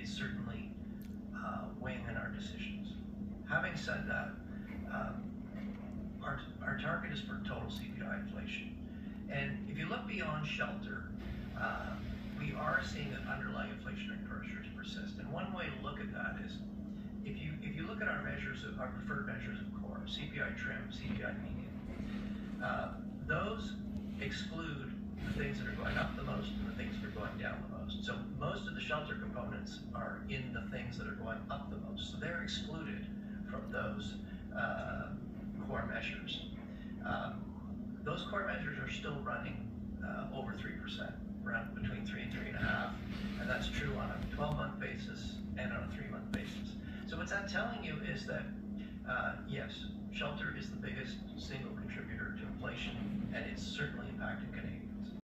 is certainly uh, weighing in our decisions. Having said that, um, our, our target is for total CPI inflation. And if you look beyond shelter, uh, we are seeing that underlying inflationary pressures persist. And one way to look at that is if you if you look at our measures of our preferred measures of core, CPI trim, CPI median, uh, those exclude the things that are going up the most and the things that are going down the most. So most of the shelter are in the things that are going up the most. So they're excluded from those uh, core measures. Um, those core measures are still running uh, over 3%, around between 3 and 3.5, and that's true on a 12-month basis and on a three-month basis. So what's that telling you is that, uh, yes, shelter is the biggest single contributor to inflation, and it's certainly.